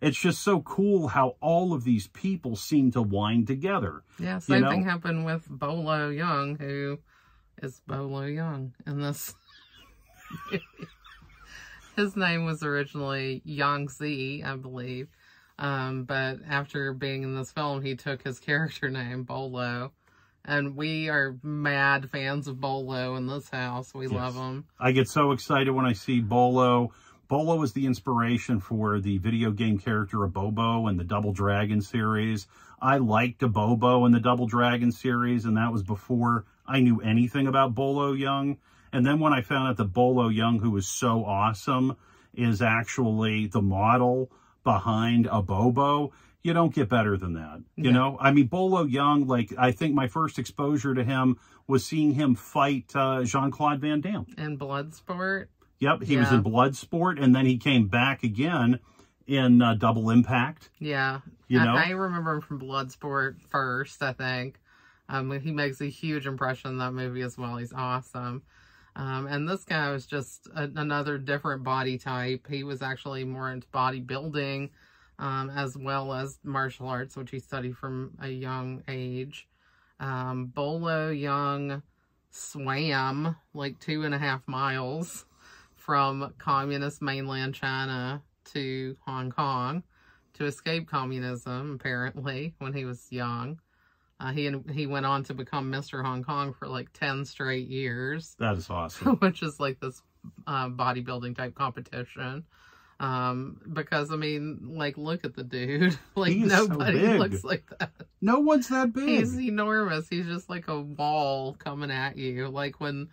it's just so cool how all of these people seem to wind together. Yeah, same you know? thing happened with Bolo Yeung, who is Bolo Yeung in this. His name was originally Yang Zi, I believe. Um, but after being in this film, he took his character name, Bolo. And we are mad fans of Bolo in this house. We Yes. love him. I get so excited when I see Bolo. Bolo is the inspiration for the video game character Abobo in the Double Dragon series. I liked Abobo in the Double Dragon series, and that was before I knew anything about Bolo Yeung. And then when I found out that Bolo Yeung, who is so awesome, is actually the model behind Abobo, you don't get better than that. You No. know, I mean, Bolo Yeung, like, I think my first exposure to him was seeing him fight uh, Jean Claude Van Damme. And Bloodsport. Yep, he was Yeah. in Bloodsport, and then he came back again in uh, Double Impact. Yeah. You know? I, I remember him from Bloodsport first, I think. Um, he makes a huge impression in that movie as well. He's awesome. Um, and this guy was just a, another different body type. He was actually more into bodybuilding, um, as well as martial arts, which he studied from a young age. Um, Bolo Yeung swam like two and a half miles from communist mainland China to Hong Kong to escape communism, apparently, when he was young. Uh, he he went on to become Mr. Hong Kong for like 10 straight years, That is awesome. which is like this uh, bodybuilding type competition. Um, because I mean, like, look at the dude. like, He is so nobody looks like that. no one's that big. He's enormous. He's just like a wall coming at you. Like when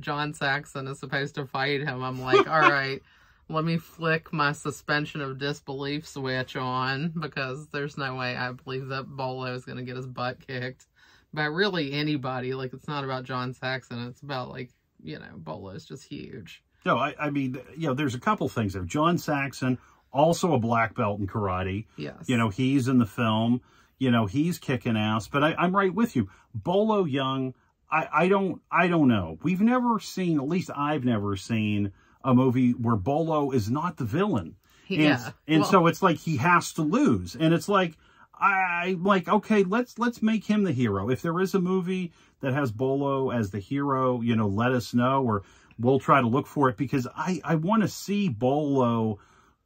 John Saxon is supposed to fight him, I'm like, all right, let me flick my suspension of disbelief switch on because there's no way I believe that Bolo is going to get his butt kicked by really anybody. Like it's not about John Saxon. It's about like, you know, Bolo is just huge. No, I, I mean, you know, there's a couple things there. John Saxon, also a black belt in karate. Yes. You know, he's in the film. You know, he's kicking ass. But I, I'm right with you. Bolo Yeung, I, I don't, I don't know. We've never seen, at least I've never seen a movie where Bolo is not the villain. And, yeah. and Well, so it's like he has to lose. And it's like, I like, okay, let's, let's make him the hero. If there is a movie that has Bolo as the hero, you know, let us know or we'll try to look for it because I, I want to see Bolo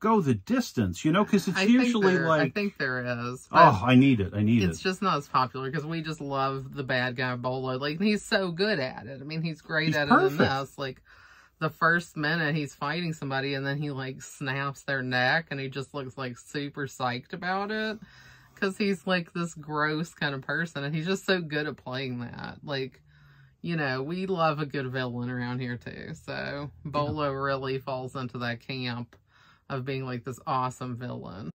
go the distance, you know, because it's I usually there- I think there is. oh, I need it. I need it's it. It's just not as popular because we just love the bad guy Bolo. Like he's so good at it. I mean, he's great He's at it in perfect. this. Like the first minute he's fighting somebody and then he like snaps their neck and he just looks like super psyched about it because he's like this gross kind of person and he's just so good at playing that. Like. You know, we love a good villain around here too. So Bolo really falls into that camp of being like this awesome villain.